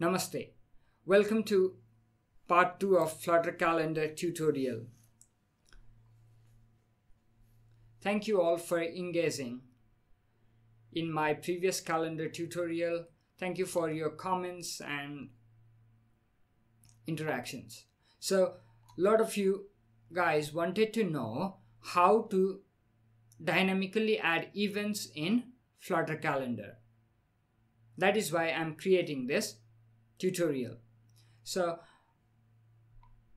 Namaste. Welcome to part 2 of Flutter Calendar tutorial. Thank you all for engaging in my previous calendar tutorial. Thank you for your comments and interactions. So, a lot of you guys wanted to know how to dynamically add events in Flutter Calendar. That is why I'm creating this tutorial. So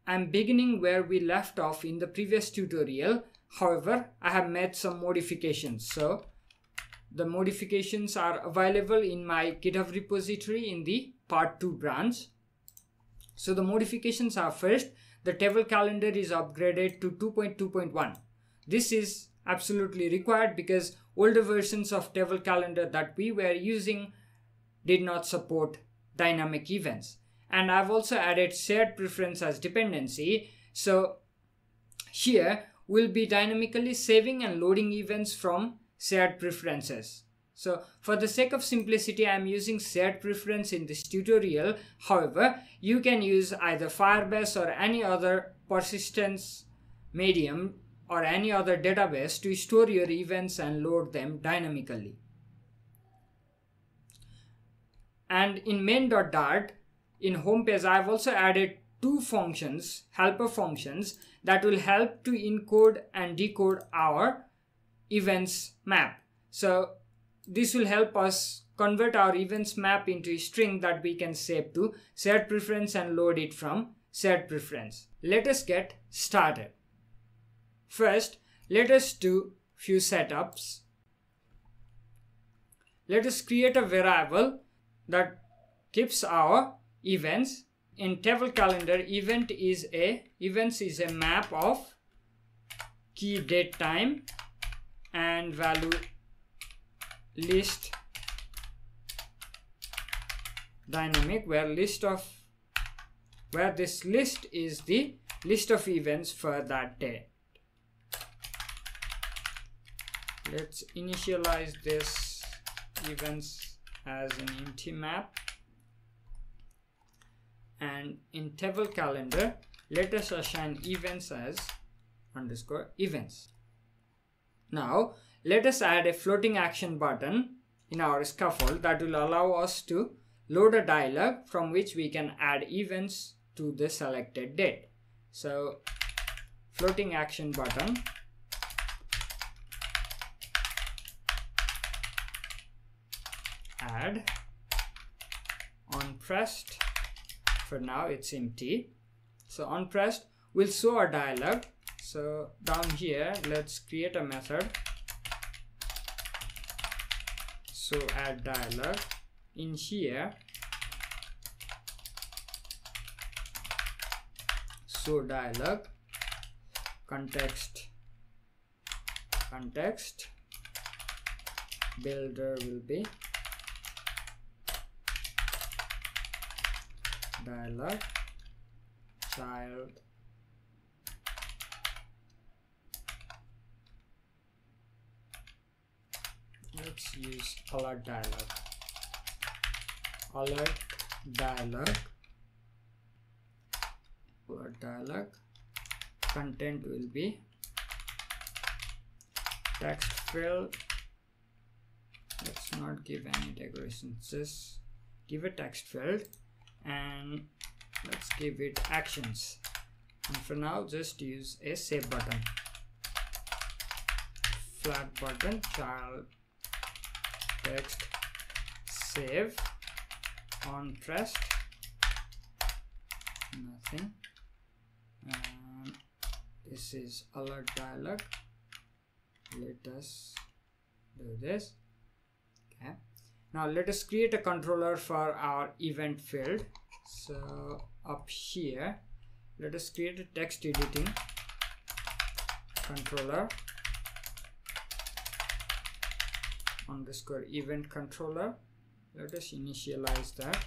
I'm beginning where we left off in the previous tutorial. However, I have made some modifications. So the modifications are available in my GitHub repository in the part 2 branch. So the modifications are first, the table calendar is upgraded to 2.2.1. This is absolutely required because older versions of table calendar that we were using did not support dynamic events. And I've also added shared preference as dependency. So here we'll be dynamically saving and loading events from shared preferences. So for the sake of simplicity, I'm using shared preference in this tutorial. However, you can use either Firebase or any other persistence medium or any other database to store your events and load them dynamically. And in main.dart, in homepage, I've also added two functions, helper functions, that will help to encode and decode our events map. So this will help us convert our events map into a string that we can save to shared preference and load it from shared preference. Let us get started. First, let us do few setups. Let us create a variable that keeps our events in table calendar event is a events is a map of key date time and value list dynamic where list of where this list is the list of events for that day let's initialize this events as an empty map. And in table calendar let us assign events as underscore events. Now let us add a floating action button in our scaffold that will allow us to load a dialog from which we can add events to the selected date. So floating action button add. On pressed for now it's empty. So on pressed will show a dialog. So down here let's create a method. So add dialog. In here show dialog. Context. Context. Builder will be dialog child. Let's use alert dialog. Alert dialog. Alert dialog. Content will be text field let's not give any decorations. Just give a text field and let's give it actions. And for now just use a save button. Flat button child text save on pressed nothing. And this is alert dialog. Let us do this. Okay. Now let us create a controller for our event field. So up here, let us create a text editing controller underscore event controller. Let us initialize that.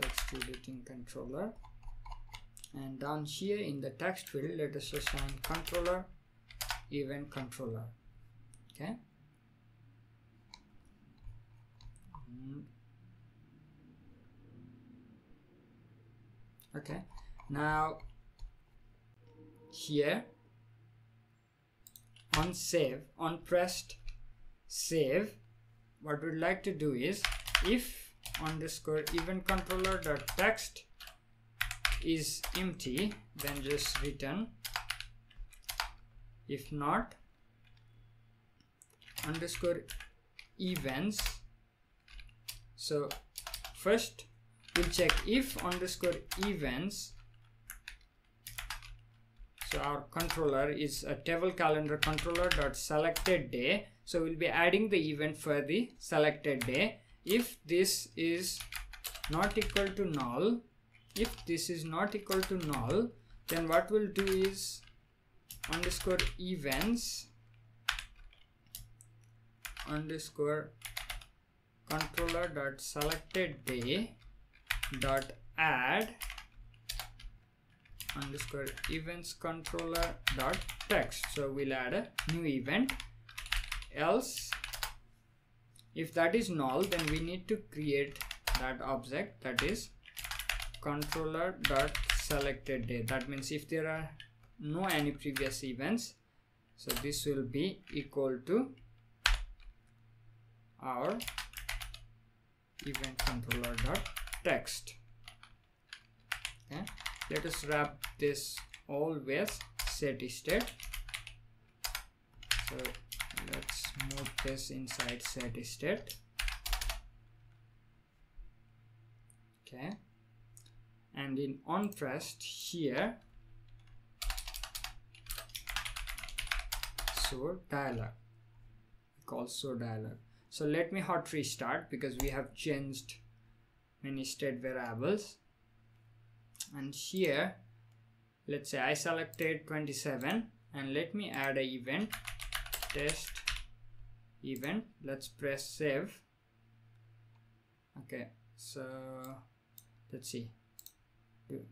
Text editing controller and down here in the text field let us assign controller event controller okay okay. Now here on save on pressed save what we'd like to do is if underscore event controller dot text is empty then just return. If not underscore events so first we'll check if underscore events so our controller is a table calendar controller dot selected day. So we'll be adding the event for the selected day. If this is not equal to null if this is not equal to null then what we'll do is underscore events underscore controller dot selected day dot add underscore events controller dot text. So we'll add a new event. Else if that is null then we need to create that object that is controller dot selected day. That means if there are no any previous events so this will be equal to our event controller dot text. Okay? Let us wrap this with set state. So let's move this inside set state. Okay? And in on pressed here so dialog. Called so dialog so let me hot restart because we have changed many state variables. And here let's say I selected 27 and let me add a event test event. Let's press save. Okay so let's see.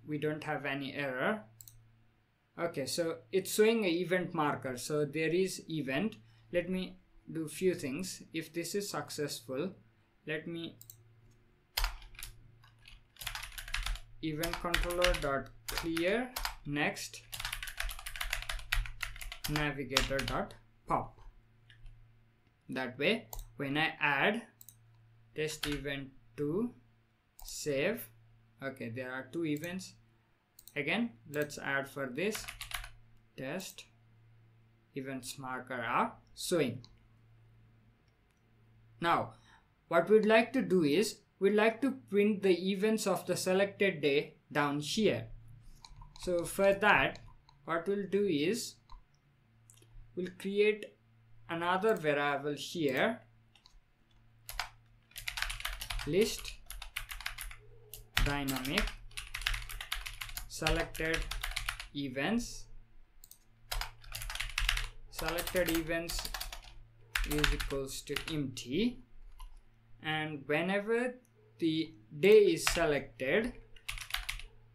We don't have any error. Okay so it's showing a event marker. So there is event. Let me do few things. If this is successful let me event controller dot clear next navigator dot pop. That way when I add test event to save okay there are two events. Again let's add for this test events marker are showing now what we'd like to do is we'd like to print the events of the selected day down here. So for that what we'll do is we'll create another variable here. List dynamic selected events. Selected events is equals to empty. And whenever the day is selected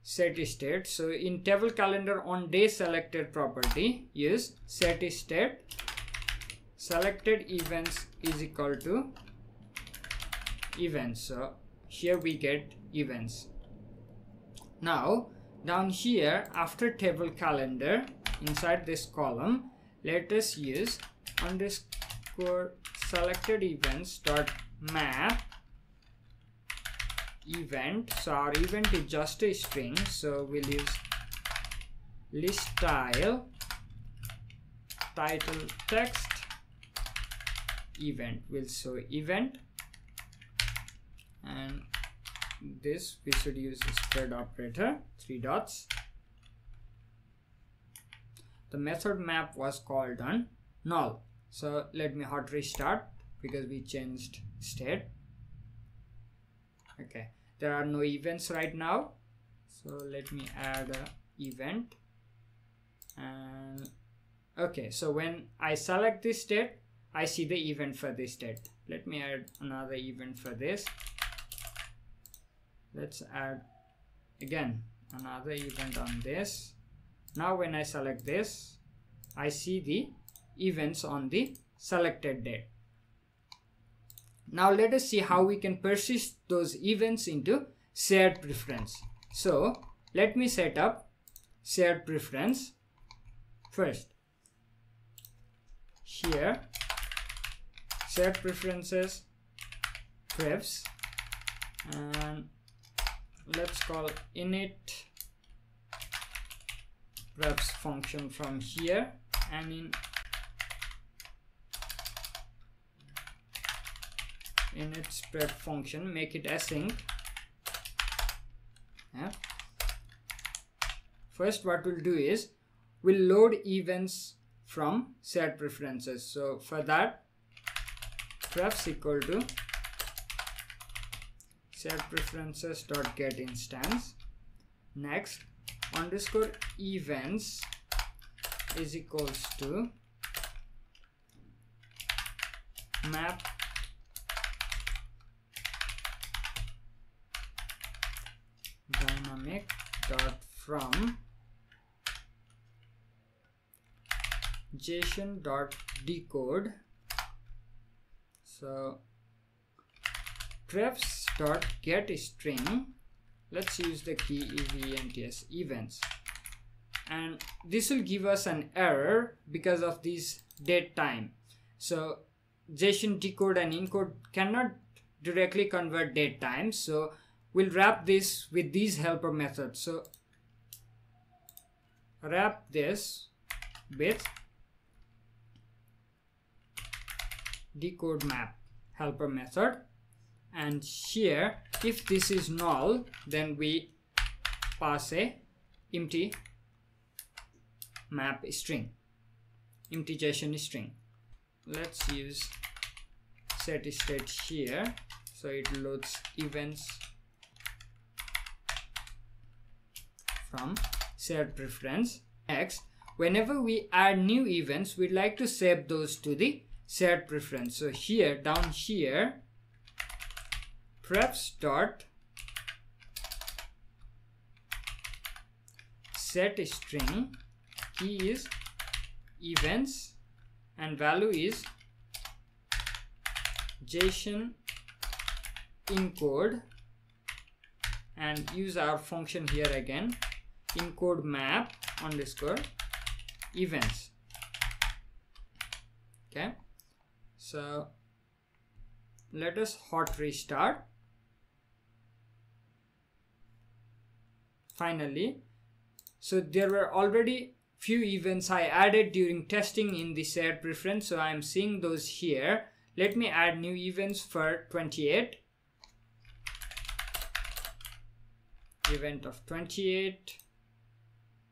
set state. So in table calendar on day selected property is set state. Selected events is equal to events. So here we get events. Now down here after table calendar inside this column let us use underscore selected events dot map event. So our event is just a string. So we'll use list tile title text event. Will show event. And this we should use spread operator three dots. The method map was called on null so let me hot restart because we changed state. Okay there are no events right now. So let me add a event. And okay so when I select this state I see the event for this state. Let me add another event for this. Let's add again another event on this. Now when I select this I see the events on the selected date now let us see how we can persist those events into shared preference. So let me set up shared preference first. Here shared preferences prefs and let's call init prefs function from here and in init prefs function make it async. Yeah. First what we'll do is we'll load events from shared preferences. So for that prefs equal to shared preferences dot get instance. Next underscore events is equals to map dynamic dot from json dot decode. So prefs dot get string. Let's use the key events events. And this will give us an error because of this date time. So json decode and encode cannot directly convert date time. So we'll wrap this with these helper methods. So wrap this with decode map helper method and here if this is null then we pass a empty map string empty json string. Let's use set state here so it loads events from shared preference x. whenever we add new events we'd like to save those to the shared preference so here down here prefs dot set string key is events and value is json encode and use our function here again encode map underscore events. Okay. So let us hot restart. Finally so there were already few events I added during testing in the shared preference so I'm seeing those here. Let me add new events for 28 event of 28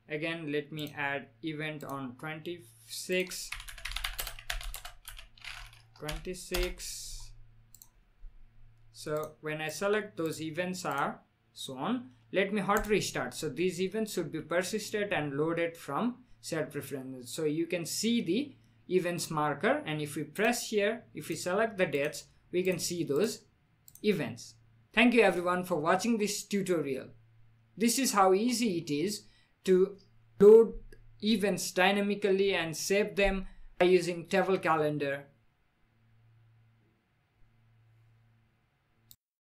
again let me add event on 26 26 so when I select those events are so on let me hot restart. So these events should be persisted and loaded from shared preferences. So you can see the events marker and if we press here if we select the dates we can see those events. Thank you everyone for watching this tutorial. This is how easy it is to load events dynamically and save them by using Table Calendar